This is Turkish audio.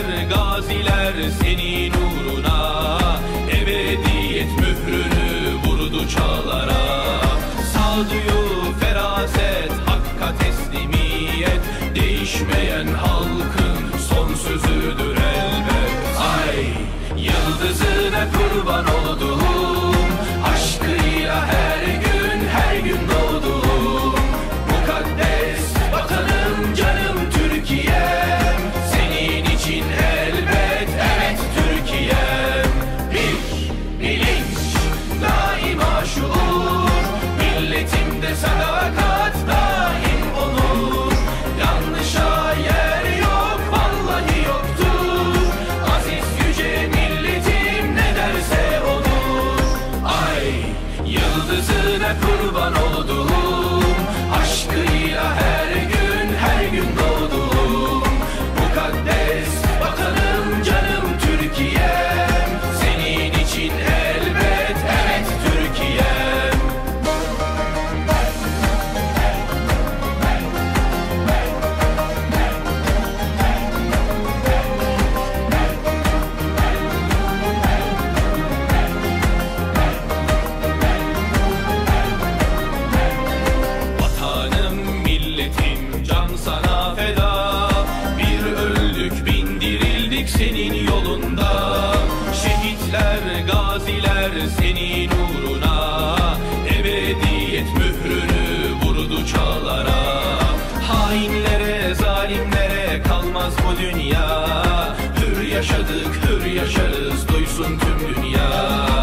şehitler, gaziler senin uğruna Ebediyet mührünü vurdu çağlara. Sağduyu feraset, hakka teslimiyet. Değişmeyen halkın son sözüdür elbet. Ay yıldızına kurban oldu. Yıldızına kurban olduğum Aşkıyla her gün her gün doğdum. senin uğruna Ebediyet mührünü vurdu çağlara. Hainlere, zalimlere kalmaz bu dünya. Hür yaşadık, hür yaşarız, duysun tüm dünya.